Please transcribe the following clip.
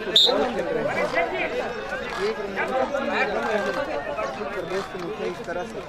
प्रदेश के इस तरह से